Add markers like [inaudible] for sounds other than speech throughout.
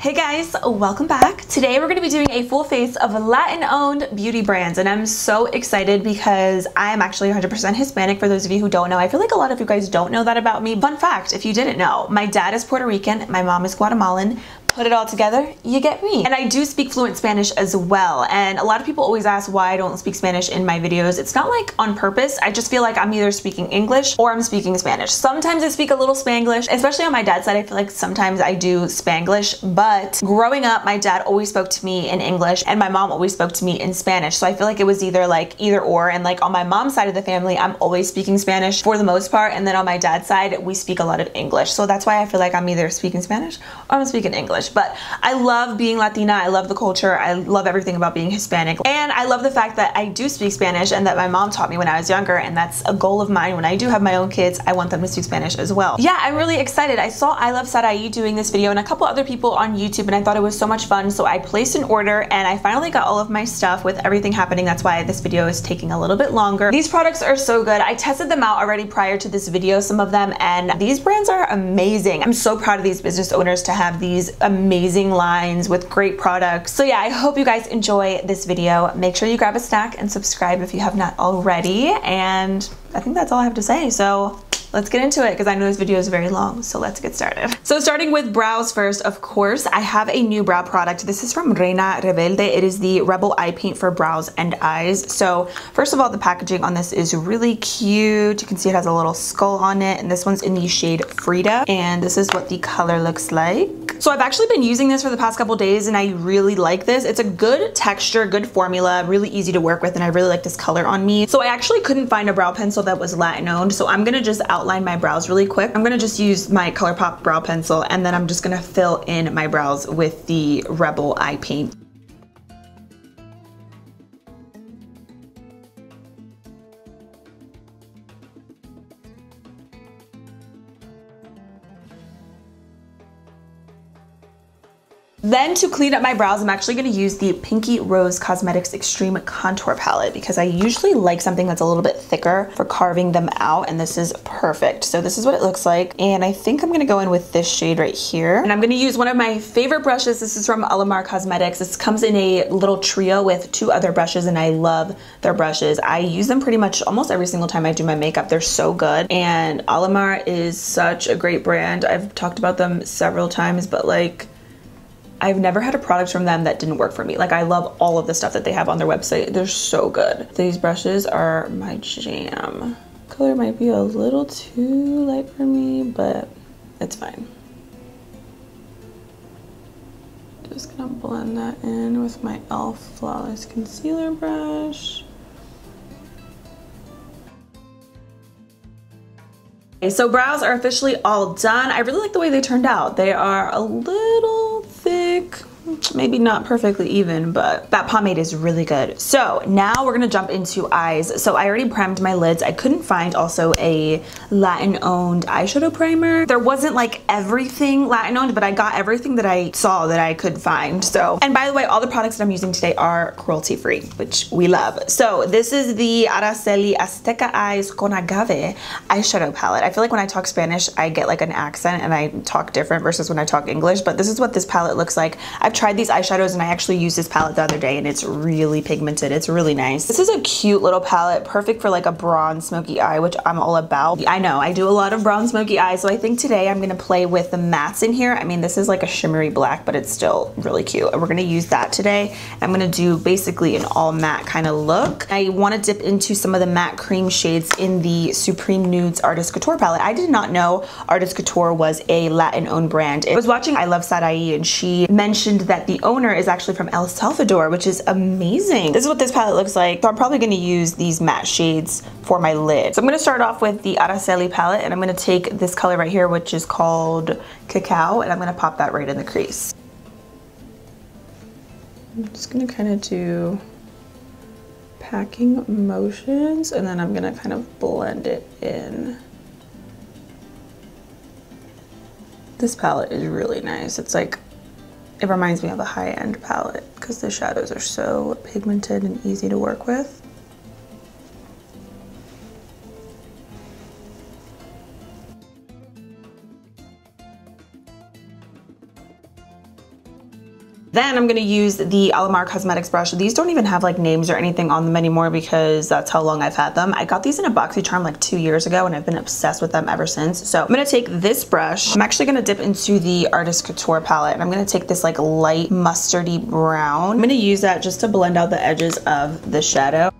Hey guys, welcome back. Today we're gonna be doing a full face of Latin owned beauty brands and I'm so excited because I am actually 100% Hispanic for those of you who don't know. I feel like a lot of you guys don't know that about me. Fun fact, if you didn't know, my dad is Puerto Rican, my mom is Guatemalan, put it all together, you get me. And I do speak fluent Spanish as well. And a lot of people always ask why I don't speak Spanish in my videos. It's not like on purpose. I just feel like I'm either speaking English or I'm speaking Spanish. Sometimes I speak a little Spanglish, especially on my dad's side. I feel like sometimes I do Spanglish, but growing up, my dad always spoke to me in English and my mom always spoke to me in Spanish. So I feel like it was either like either or. And like on my mom's side of the family, I'm always speaking Spanish for the most part. And then on my dad's side, we speak a lot of English. So that's why I feel like I'm either speaking Spanish or I'm speaking English. English, but I love being Latina. I love the culture. I love everything about being Hispanic. And I love the fact that I do speak Spanish and that my mom taught me when I was younger. And that's a goal of mine. When I do have my own kids, I want them to speak Spanish as well. Yeah, I'm really excited. I saw I Love Sarai doing this video and a couple other people on YouTube and I thought it was so much fun. So I placed an order and I finally got all of my stuff with everything happening. That's why this video is taking a little bit longer. These products are so good. I tested them out already prior to this video, some of them, and these brands are amazing. I'm so proud of these business owners to have these amazing lines with great products. So yeah, I hope you guys enjoy this video. Make sure you grab a snack and subscribe if you have not already. And I think that's all I have to say. So let's get into it because I know this video is very long, so let's get started. So starting with brows first, of course, I have a new brow product. This is from Reina Rebelde. It is the Rebel Eye Paint for brows and eyes. So first of all, the packaging on this is really cute. You can see it has a little skull on it, and this one's in the shade Frida. And this is what the color looks like. So I've actually been using this for the past couple days and I really like this. It's a good texture, good formula, really easy to work with and I really like this color on me. So I actually couldn't find a brow pencil that was Latin owned. So I'm gonna just outline my brows really quick. I'm gonna just use my ColourPop brow pencil and then I'm just gonna fill in my brows with the Rebel Eye Paint. Then to clean up my brows, I'm actually gonna use the Pinky Rose Cosmetics Extreme Contour Palette because I usually like something that's a little bit thicker for carving them out and this is perfect. So this is what it looks like and I think I'm gonna go in with this shade right here. And I'm gonna use one of my favorite brushes. This is from Alamar Cosmetics. This comes in a little trio with two other brushes and I love their brushes. I use them pretty much almost every single time I do my makeup. They're so good and Alamar is such a great brand. I've talked about them several times but like I've never had a product from them that didn't work for me. Like I love all of the stuff that they have on their website. They're so good. These brushes are my jam. Color might be a little too light for me, but it's fine. Just gonna blend that in with my e.l.f. Flawless Concealer Brush. Okay, so brows are officially all done. I really like the way they turned out. They are a little maybe not perfectly even, but that pomade is really good. So now we're gonna jump into eyes. So I already primed my lids. I couldn't find also a Latin owned eyeshadow primer. There wasn't like everything Latin owned, but I got everything that I saw that I could find. So, and by the way, all the products that I'm using today are cruelty free, which we love. So this is the Araceli Azteca Eyes con Agave eyeshadow palette. I feel like when I talk Spanish, I get like an accent and I talk different versus when I talk English, but this is what this palette looks like. I've tried these eyeshadows and I actually used this palette the other day and it's really pigmented. It's really nice. This is a cute little palette, perfect for like a bronze smoky eye, which I'm all about. I know I do a lot of bronze smoky eyes, so I think today I'm gonna play with the mattes in here. I mean, this is like a shimmery black, but it's still really cute. And we're gonna use that today. I'm gonna do basically an all matte kind of look. I wanna dip into some of the matte cream shades in the Supreme Nudes Artist Couture palette. I did not know Artist Couture was a Latin owned brand. I was watching I Love Sarai and she mentioned that the owner is actually from El Salvador, which is amazing. This is what this palette looks like. So I'm probably gonna use these matte shades for my lid. So I'm gonna start off with the Araceli palette and I'm gonna take this color right here, which is called Cacao, and I'm gonna pop that right in the crease. I'm just gonna kind of do packing motions and then I'm gonna kind of blend it in. This palette is really nice. It's like it reminds me of a high-end palette because the shadows are so pigmented and easy to work with. Then I'm gonna use the Alamar Cosmetics brush. These don't even have like names or anything on them anymore because that's how long I've had them. I got these in a BoxyCharm like two years ago and I've been obsessed with them ever since. So I'm gonna take this brush. I'm actually gonna dip into the Artist Couture palette and I'm gonna take this like light mustardy brown. I'm gonna use that just to blend out the edges of the shadow.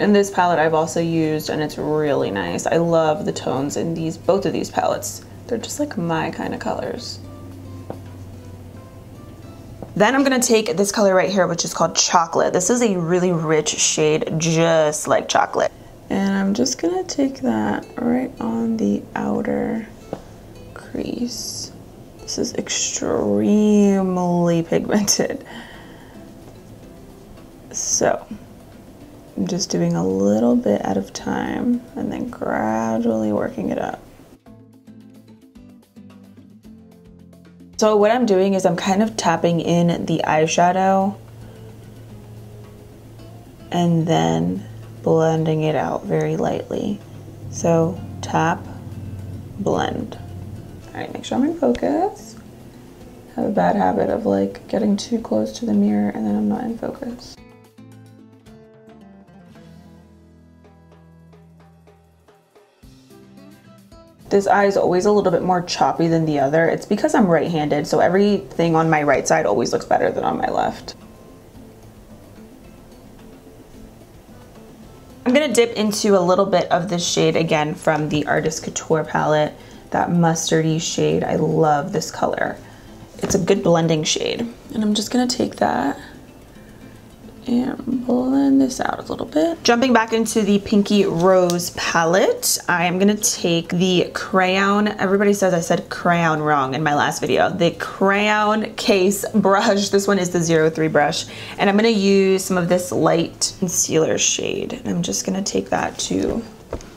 And this palette I've also used and it's really nice. I love the tones in these, both of these palettes. They're just like my kind of colors. Then I'm gonna take this color right here, which is called Chocolate. This is a really rich shade, just like chocolate. And I'm just gonna take that right on the outer crease. This is extremely pigmented. So, I'm just doing a little bit at a time and then gradually working it up. So what I'm doing is I'm kind of tapping in the eyeshadow and then blending it out very lightly. So tap, blend. All right, make sure I'm in focus. I have a bad habit of like getting too close to the mirror and then I'm not in focus. This eye is always a little bit more choppy than the other. It's because I'm right-handed, so everything on my right side always looks better than on my left. I'm gonna dip into a little bit of this shade again from the Artist Couture palette, that mustardy shade. I love this color. It's a good blending shade. And I'm just gonna take that and blend this out a little bit. Jumping back into the Pinky Rose palette, I am gonna take the crayon, everybody says I said crayon wrong in my last video, the crayon case [laughs] brush. This one is the 03 brush. And I'm gonna use some of this light concealer shade. And I'm just gonna take that to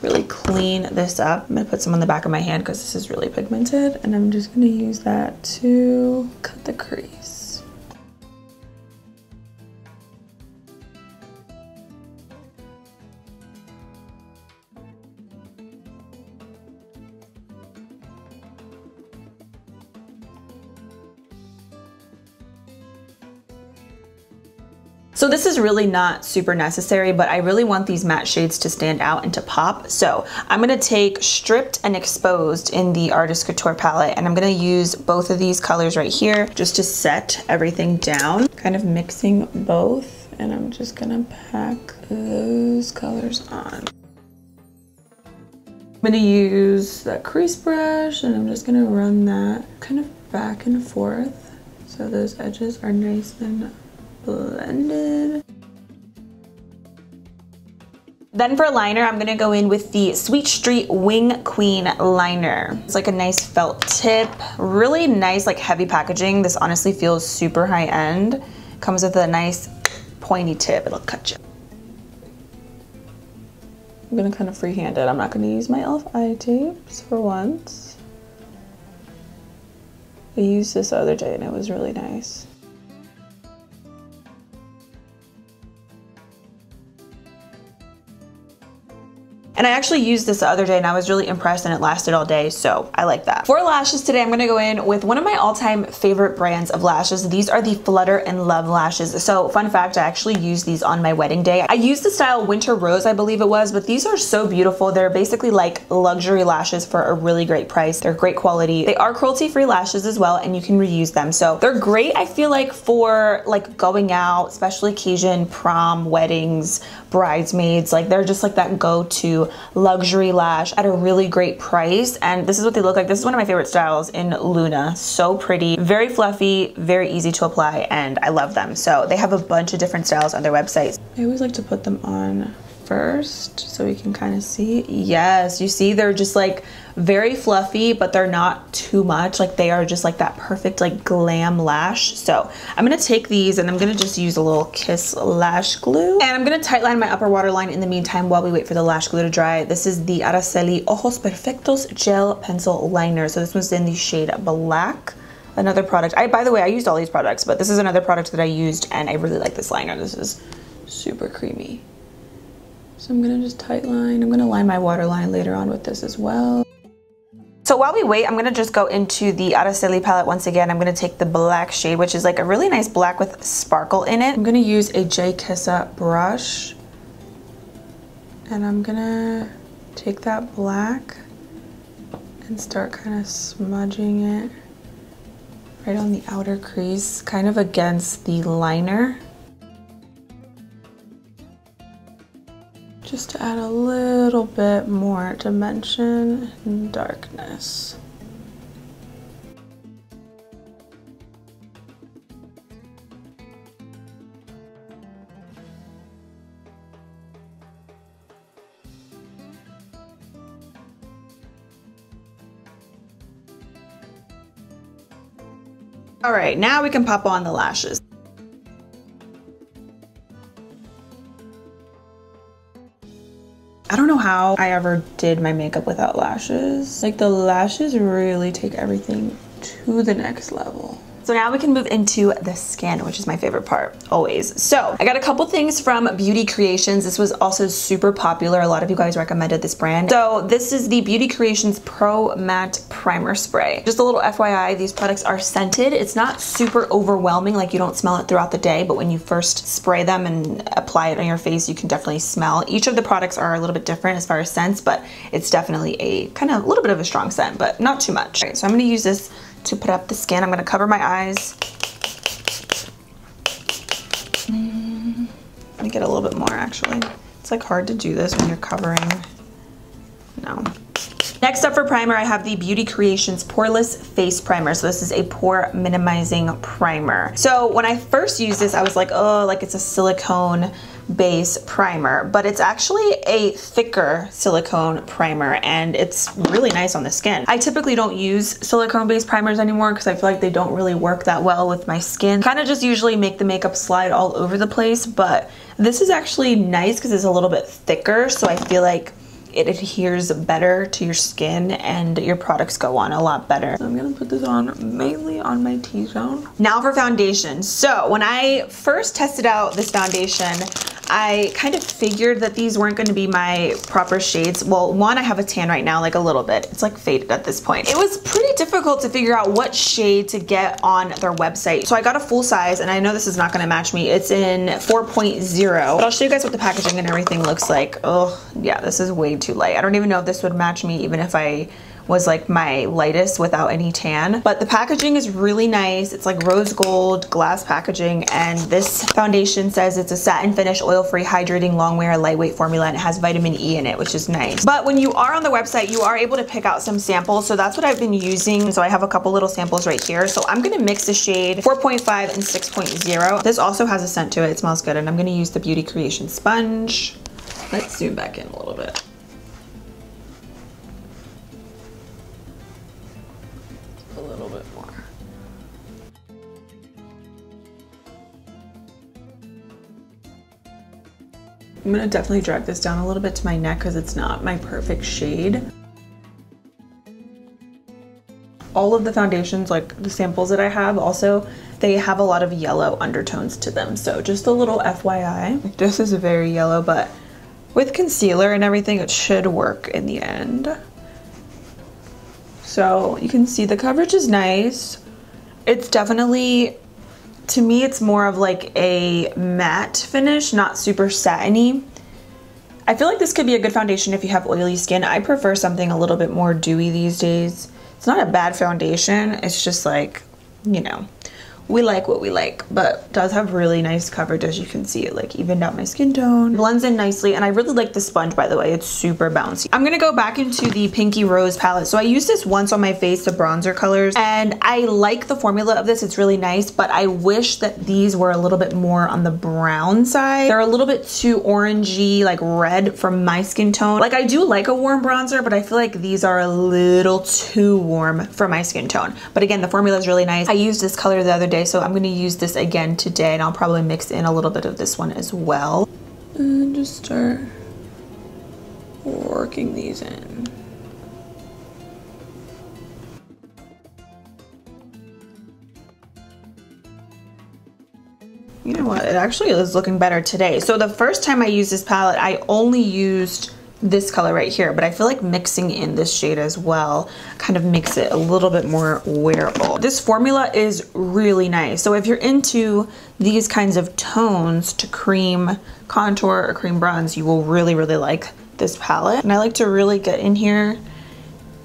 really clean this up. I'm gonna put some on the back of my hand because this is really pigmented. And I'm just gonna use that to cut the crease. So this is really not super necessary, but I really want these matte shades to stand out and to pop. So I'm gonna take Stripped and Exposed in the Artist Couture palette, and I'm gonna use both of these colors right here just to set everything down, kind of mixing both. And I'm just gonna pack those colors on. I'm gonna use that crease brush and I'm just gonna run that kind of back and forth so those edges are nice and blended. Then for liner, I'm gonna go in with the Sweet Street Wing Queen liner. It's like a nice felt tip, really nice like heavy packaging. This honestly feels super high end. Comes with a nice pointy tip, it'll cut you. I'm gonna kind of freehand it. I'm not gonna use my e.l.f. eye tapes for once. I used this other day and it was really nice. And I actually used this the other day and I was really impressed and it lasted all day, so I like that. For lashes today, I'm gonna go in with one of my all-time favorite brands of lashes. These are the Flutter and Love lashes. So fun fact, I actually used these on my wedding day. I used the style Winter Rose, I believe it was, but these are so beautiful. They're basically like luxury lashes for a really great price. They're great quality. They are cruelty-free lashes as well, and you can reuse them. So they're great, I feel like, for like going out, special occasion, prom, weddings, bridesmaids. Like they're just like that go-to luxury lash at a really great price. And this is what they look like. This is one of my favorite styles in Luna. So pretty, very fluffy, very easy to apply, and I love them. So they have a bunch of different styles on their website. I always like to put them on first so we can kind of see. Yes, you see they're just like very fluffy, but they're not too much. Like they are just like that perfect like glam lash. So I'm gonna take these and I'm gonna just use a little Kiss lash glue. And I'm gonna tightline my upper waterline in the meantime while we wait for the lash glue to dry. This is the Araceli Ojos Perfectos Gel Pencil Liner. So this one's in the shade Black another product. I, by the way, I used all these products, but this is another product that I used and I really like this liner. This is super creamy. So I'm gonna just tight line. I'm gonna line my waterline later on with this as well. So while we wait, I'm gonna just go into the Araceli palette once again. I'm gonna take the black shade, which is like a really nice black with sparkle in it. I'm gonna use a J Kissa brush. And I'm gonna take that black and start kind of smudging it right on the outer crease, kind of against the liner. Just to add a little bit more dimension and darkness. All right, now we can pop on the lashes. How I ever did my makeup without lashes. Like the lashes really take everything to the next level. So now we can move into the skin, which is my favorite part, always. So I got a couple things from Beauty Creations. This was also super popular. A lot of you guys recommended this brand. So this is the Beauty Creations Pro Matte Primer Spray. Just a little FYI, these products are scented. It's not super overwhelming, like you don't smell it throughout the day, but when you first spray them and apply it on your face, you can definitely smell. Each of the products are a little bit different as far as scents, but it's definitely a kind of a little bit of a strong scent, but not too much. so I'm gonna use this to put up the skin. I'm gonna cover my eyes. Let me get a little bit more actually. It's like hard to do this when you're covering. No. Next up for primer, I have the Beauty Creations Poreless Face Primer. So this is a pore minimizing primer. So when I first used this, I was like, oh, like it's a silicone base primer, but it's actually a thicker silicone primer and it's really nice on the skin. I typically don't use silicone based primers anymore because I feel like they don't really work that well with my skin. Kind of just usually make the makeup slide all over the place, but this is actually nice because it's a little bit thicker, so I feel like it adheres better to your skin and your products go on a lot better. So I'm gonna put this on mainly on my T-zone. Now for foundation. So when I first tested out this foundation, I kind of figured that these weren't gonna be my proper shades. Well, one, I have a tan right now, like a little bit. It's like faded at this point. It was pretty difficult to figure out what shade to get on their website. So I got a full size, and I know this is not gonna match me. It's in 4.0, but I'll show you guys what the packaging and everything looks like. Oh, yeah, this is way too light. I don't even know if this would match me even if I was like my lightest without any tan. But the packaging is really nice. It's like rose gold glass packaging and this foundation says it's a satin finish, oil-free, hydrating, long wear, lightweight formula and it has vitamin E in it, which is nice. But when you are on the website, you are able to pick out some samples. So that's what I've been using. So I have a couple little samples right here. So I'm gonna mix the shade 4.5 and 6.0. This also has a scent to it. It smells good. And I'm gonna use the Beauty Creation sponge. Let's zoom back in a little bit. I'm gonna definitely drag this down a little bit to my neck because it's not my perfect shade. All of the foundations, like the samples that I have also, they have a lot of yellow undertones to them. So just a little FYI. This is very yellow, but with concealer and everything, it should work in the end. So you can see the coverage is nice. It's definitely to me it's more of like a matte finish, not super satiny. I feel like this could be a good foundation if you have oily skin. I prefer something a little bit more dewy these days. It's not a bad foundation, it's just like, you know, we like what we like, but does have really nice coverage as you can see it like evened out my skin tone. Blends in nicely and I really like the sponge by the way, it's super bouncy. I'm gonna go back into the Pinky Rose palette. So I used this once on my face, the bronzer colors, and I like the formula of this, it's really nice, but I wish that these were a little bit more on the brown side. They're a little bit too orangey, like red for my skin tone. Like I do like a warm bronzer, but I feel like these are a little too warm for my skin tone. But again, the formula is really nice. I used this color the other day so I'm going to use this again today and I'll probably mix in a little bit of this one as well. And just start working these in. You know what, it actually is looking better today. So the first time I used this palette, I only used this color right here, but I feel like mixing in this shade as well kind of makes it a little bit more wearable. This formula is really nice. So if you're into these kinds of tones to cream contour or cream bronze, you will really, really like this palette. And I like to really get in here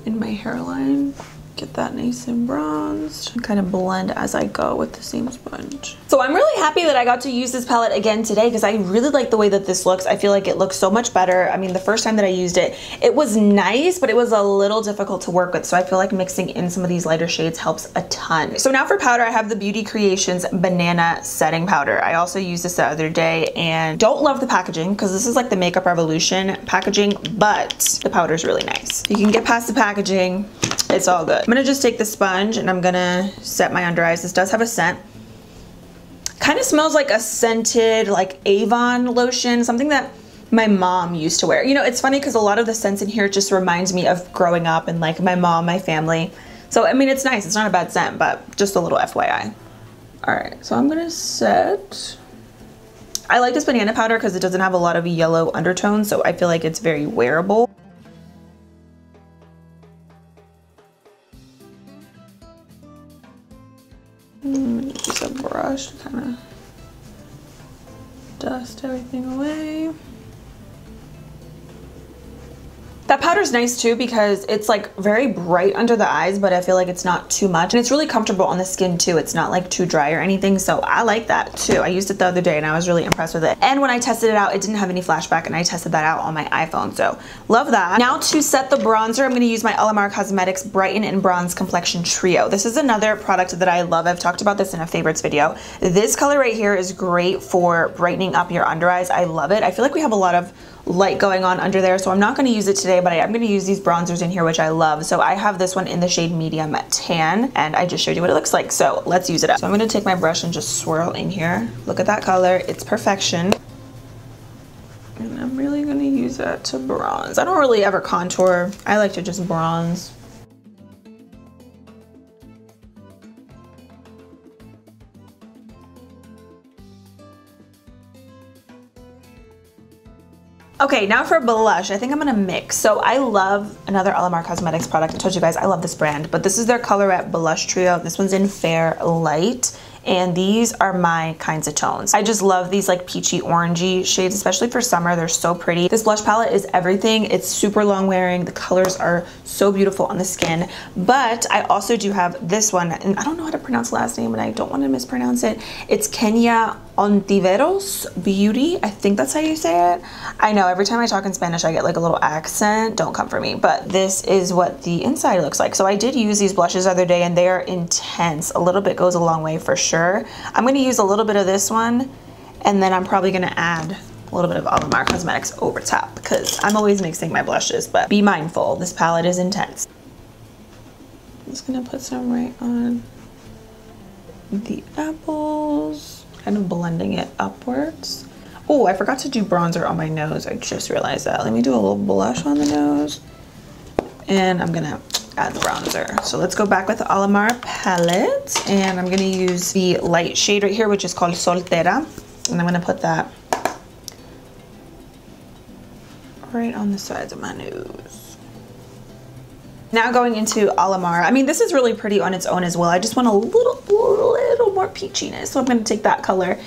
in my hairline get that nice and bronzed and kind of blend as I go with the same sponge. So I'm really happy that I got to use this palette again today because I really like the way that this looks. I feel like it looks so much better. I mean, the first time that I used it, it was nice, but it was a little difficult to work with. So I feel like mixing in some of these lighter shades helps a ton. So now for powder, I have the Beauty Creations Banana Setting Powder. I also used this the other day and don't love the packaging because this is like the Makeup Revolution packaging, but the powder is really nice. You can get past the packaging, it's all good. I'm gonna just take the sponge and I'm gonna set my under eyes. This does have a scent. Kind of smells like a scented like Avon lotion, something that my mom used to wear. You know, it's funny because a lot of the scents in here just reminds me of growing up and like my mom, my family. So, I mean, it's nice. It's not a bad scent, but just a little FYI. All right, so I'm gonna set. I like this banana powder because it doesn't have a lot of yellow undertones, so I feel like it's very wearable. Use a brush to kind of dust everything away. That powder's nice too because it's like very bright under the eyes, but I feel like it's not too much. And it's really comfortable on the skin too. It's not like too dry or anything. So I like that too. I used it the other day and I was really impressed with it. And when I tested it out, it didn't have any flashback and I tested that out on my iPhone. So love that. Now to set the bronzer, I'm gonna use my Alamar Cosmetics Brighten and Bronze Complexion Trio. This is another product that I love. I've talked about this in a favorites video. This color right here is great for brightening up your under eyes. I love it. I feel like we have a lot of light going on under there. So I'm not going to use it today, but I am going to use these bronzers in here, which I love. So I have this one in the shade medium tan, and I just showed you what it looks like. So let's use it up. So I'm going to take my brush and just swirl in here. Look at that color. It's perfection. And I'm really going to use that to bronze. I don't really ever contour. I like to just bronze. Okay, now for blush, I think I'm gonna mix. So I love another Alamar Cosmetics product. I told you guys I love this brand, but this is their Colorete Blush Trio. This one's in Fair Light and these are my kinds of tones. I just love these like peachy orangey shades, especially for summer. They're so pretty. This blush palette is everything. It's super long wearing. The colors are so beautiful on the skin, but I also do have this one, and I don't know how to pronounce the last name, and I don't want to mispronounce it. It's Kenia Ontiveros Beauty. I think that's how you say it. I know every time I talk in Spanish, I get like a little accent. Don't come for me. But this is what the inside looks like. So I did use these blushes the other day and they are intense. A little bit goes a long way for sure. I'm going to use a little bit of this one and then I'm probably going to add a little bit of Alamar Cosmetics over top because I'm always mixing my blushes, but be mindful. This palette is intense. I'm just going to put some right on the apples kind of blending it upwards. Oh, I forgot to do bronzer on my nose. I just realized that. Let me do a little blush on the nose. And I'm gonna add the bronzer. So let's go back with the Alamar palette. And I'm gonna use the light shade right here, which is called Soltera. And I'm gonna put that right on the sides of my nose. Now going into Alamar. I mean, this is really pretty on its own as well. I just want a little, little more peachiness. So I'm gonna take that color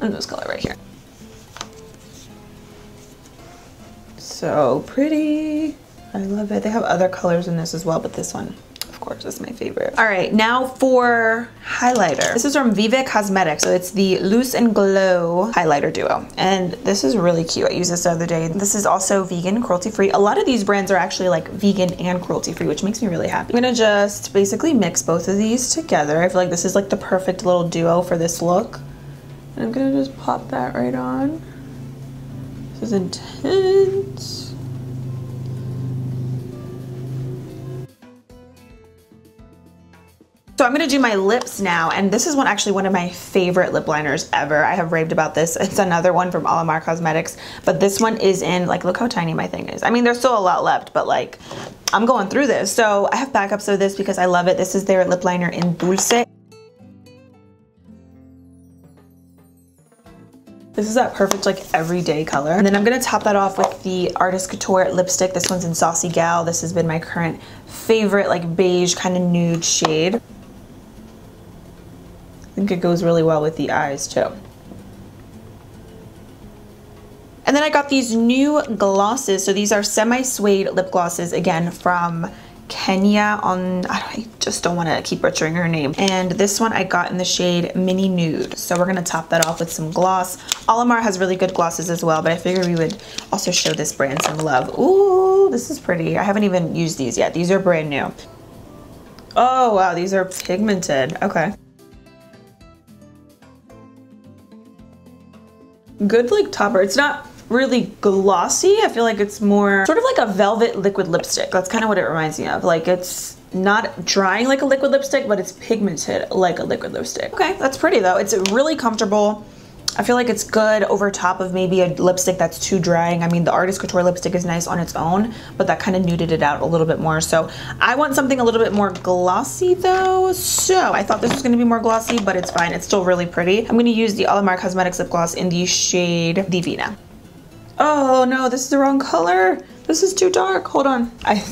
and this color right here. So pretty. I love it. They have other colors in this as well, but this one course, is my favorite. All right, now for highlighter. This is from Vive Cosmetics. So it's the Loose and Glow Highlighter Duo. And this is really cute. I used this the other day. This is also vegan, cruelty-free. A lot of these brands are actually like vegan and cruelty-free, which makes me really happy. I'm gonna just basically mix both of these together. I feel like this is like the perfect little duo for this look. And I'm gonna just pop that right on. This is intense. So I'm gonna do my lips now, and this is one actually one of my favorite lip liners ever. I have raved about this. It's another one from Alamar Cosmetics, but this one is in, like, look how tiny my thing is. I mean, there's still a lot left, but like, I'm going through this. So I have backups of this because I love it. This is their lip liner in Dulce. This is that perfect like everyday color. And then I'm gonna top that off with the Artist Couture lipstick. This one's in Saucy Gal. This has been my current favorite like beige kind of nude shade. Think it goes really well with the eyes too. And then I got these new glosses. So these are semi-suede lip glosses, again, from Kenia on, I just don't want to keep butchering her name. And this one I got in the shade Mini Nude. So we're going to top that off with some gloss. Alamar has really good glosses as well, but I figured we would also show this brand some love. Ooh, this is pretty. I haven't even used these yet. These are brand new. Oh, wow, these are pigmented. Okay. Good like topper. It's not really glossy. I feel like it's more sort of like a velvet liquid lipstick. That's kind of what it reminds me of. Like it's not drying like a liquid lipstick, but it's pigmented like a liquid lipstick. Okay, that's pretty though. It's really comfortable. I feel like it's good over top of maybe a lipstick that's too drying. I mean, the Artist Couture lipstick is nice on its own, but that kind of nuded it out a little bit more. So I want something a little bit more glossy though. So I thought this was gonna be more glossy, but it's fine. It's still really pretty. I'm gonna use the Alamar Cosmetics lip gloss in the shade Divina. Oh no, this is the wrong color. This is too dark. Hold on. I,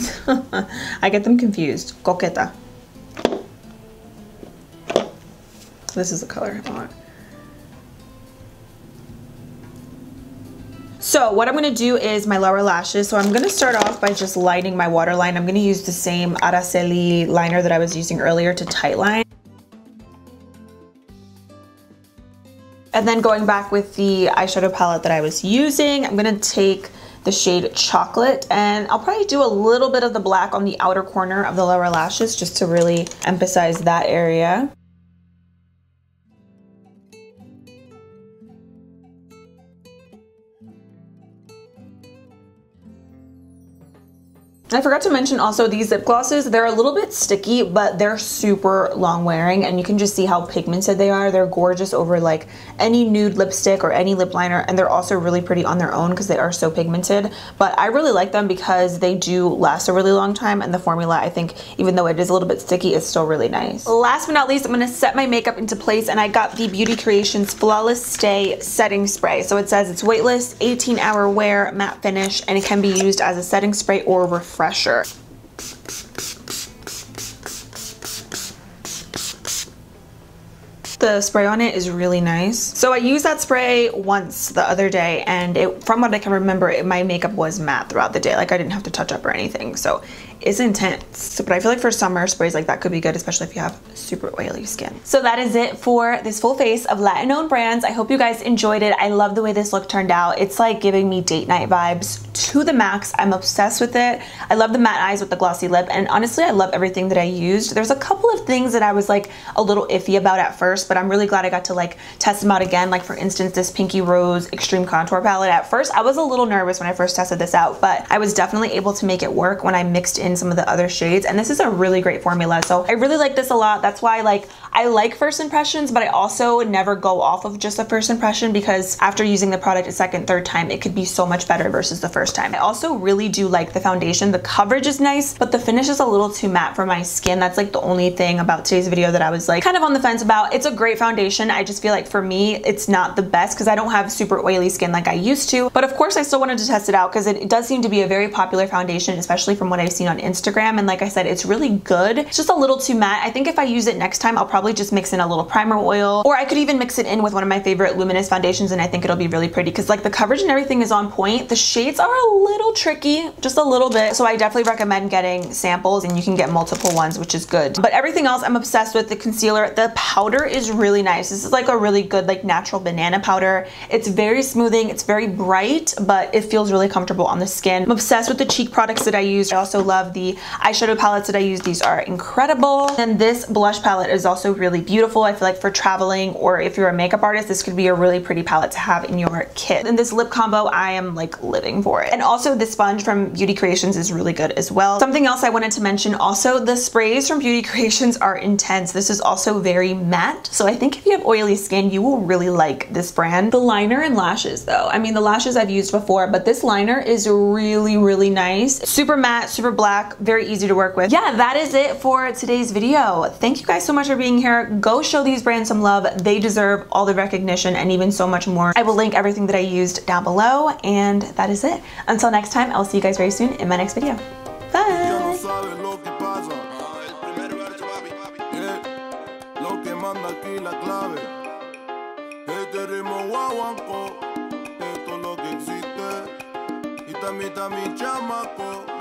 [laughs] I get them confused. Coqueta. This is the color I want. So what I'm gonna do is my lower lashes. So I'm gonna start off by just lining my waterline. I'm gonna use the same Araceli liner that I was using earlier to tightline. And then going back with the eyeshadow palette that I was using, I'm gonna take the shade Chocolate and I'll probably do a little bit of the black on the outer corner of the lower lashes just to really emphasize that area. I forgot to mention also these lip glosses, they're a little bit sticky, but they're super long wearing and you can just see how pigmented they are. They're gorgeous over like any nude lipstick or any lip liner and they're also really pretty on their own because they are so pigmented. But I really like them because they do last a really long time and the formula I think even though it is a little bit sticky is still really nice. Last but not least, I'm gonna set my makeup into place and I got the Beauty Creations Flawless Stay Setting Spray. So it says it's weightless, 18 hour wear, matte finish, and it can be used as a setting spray or refresher refresher. The spray on it is really nice. So I used that spray once the other day and it, from what I can remember, it, my makeup was matte throughout the day. Like I didn't have to touch up or anything. So is intense. But I feel like for summer, sprays like that could be good, especially if you have super oily skin. So that is it for this full face of Latin owned brands. I hope you guys enjoyed it. I love the way this look turned out. It's like giving me date night vibes to the max. I'm obsessed with it. I love the matte eyes with the glossy lip. And honestly, I love everything that I used. There's a couple of things that I was like a little iffy about at first, but I'm really glad I got to like test them out again. Like for instance, this Pinky Rose Extreme Contour Palette. At first, I was a little nervous when I first tested this out, but I was definitely able to make it work when I mixed in some of the other shades and this is a really great formula. So I really like this a lot. That's why like I like first impressions but I also never go off of just a first impression because after using the product a second third time it could be so much better versus the first time. I also really do like the foundation. The coverage is nice but the finish is a little too matte for my skin. That's like the only thing about today's video that I was like kind of on the fence about. It's a great foundation. I just feel like for me it's not the best because I don't have super oily skin like I used to. But of course I still wanted to test it out because it, it does seem to be a very popular foundation especially from what I've seen on Instagram and like I said, it's really good. It's just a little too matte. I think if I use it next time, I'll probably just mix in a little primer oil, or I could even mix it in with one of my favorite luminous foundations and I think it'll be really pretty because like the coverage and everything is on point. The shades are a little tricky, just a little bit. So I definitely recommend getting samples and you can get multiple ones, which is good. But everything else I'm obsessed with. The concealer, the powder is really nice. This is like a really good like natural banana powder. It's very smoothing, it's very bright, but it feels really comfortable on the skin. I'm obsessed with the cheek products that I use. I also love the eyeshadow palettes that I use, these are incredible. And this blush palette is also really beautiful. I feel like for traveling or if you're a makeup artist, this could be a really pretty palette to have in your kit. And this lip combo, I am like living for it. And also the sponge from Beauty Creations is really good as well. Something else I wanted to mention also, the sprays from Beauty Creations are intense. This is also very matte. So I think if you have oily skin, you will really like this brand. The liner and lashes though. I mean, the lashes I've used before, but this liner is really, really nice. Super matte, super black black, very easy to work with. Yeah, that is it for today's video. Thank you guys so much for being here. Go show these brands some love. They deserve all the recognition and even so much more. I will link everything that I used down below and that is it. Until next time, I'll see you guys very soon in my next video. Bye! mi chamaco, nadie nos resiste.